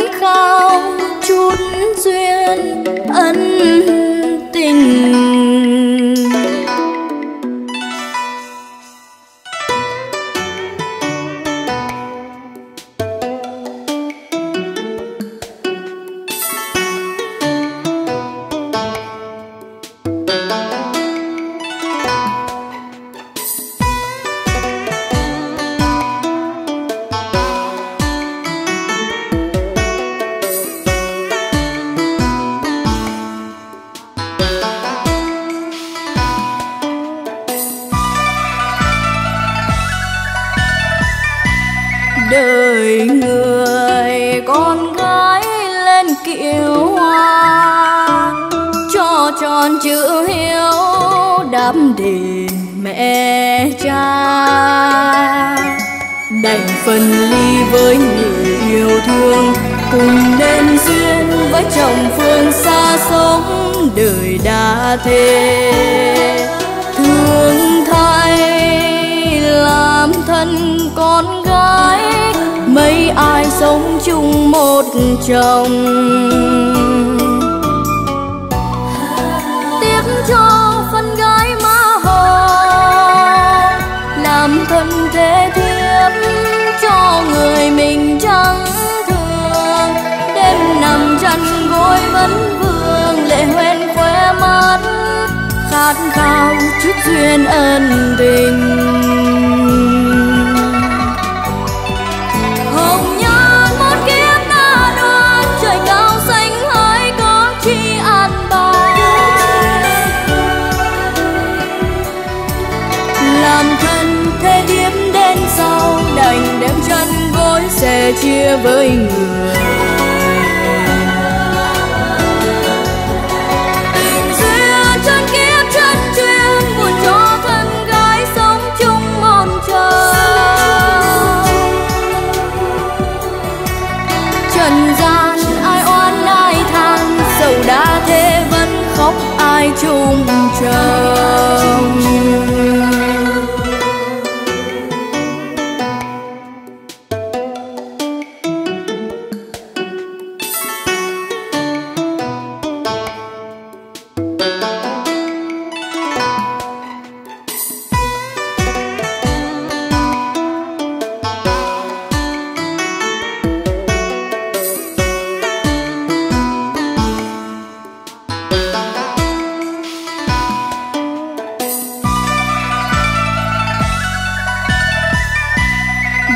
khát khao chút duyên ân tình. Đời người, con gái lên kiệu hoa. Cho tròn chữ hiếu đáp đền mẹ cha. Đành phân ly với người yêu thương, cùng nên duyên với chồng phương xa sống đời đã thế ai sống chung một chồng. Tiếc cho phân gái má hồng làm thân thế thiếp cho người mình chẳng thương. Đêm nằm chăn gối vẫn vương, lệ hoen khóe mắt khát khao chút duyên ân tình một chờ. Trần gian ai oan ai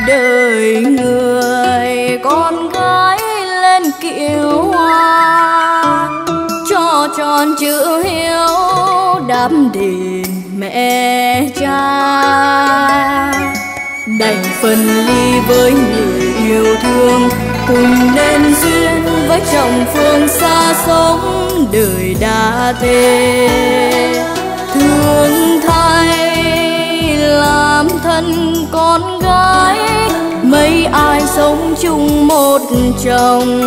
đời người con gái lên kiệu hoa, cho tròn chữ hiếu đáp đền mẹ cha. Đành phân ly với người yêu thương, cùng nên duyên với chồng phương xa sống đời đã thề. Thương thay, làm thân con gái sống chung một chồng.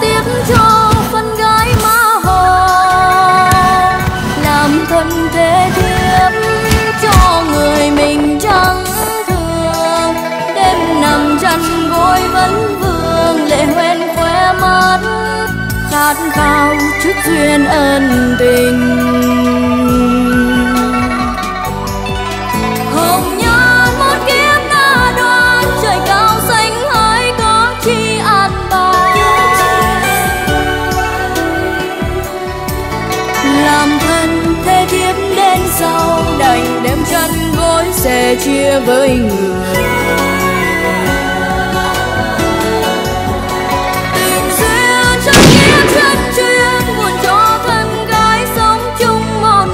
Tiếc cho phân gái má hồng làm thân thế thiếp cho người mình chẳng thương. Đêm nằm chăn gối vẫn vương, lệ hoen khóe mắt, khát khao chút duyên ân tình. Sẻ chia với người. Buồn cho thân gái sống chung một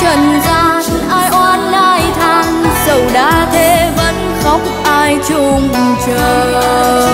trần gian ai oan ai than dẫu đã thế vẫn khóc ai chung chồng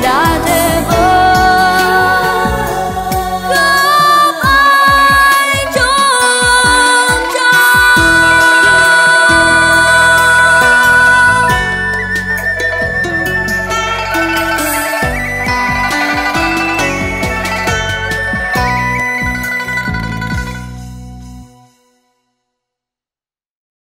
đã thấy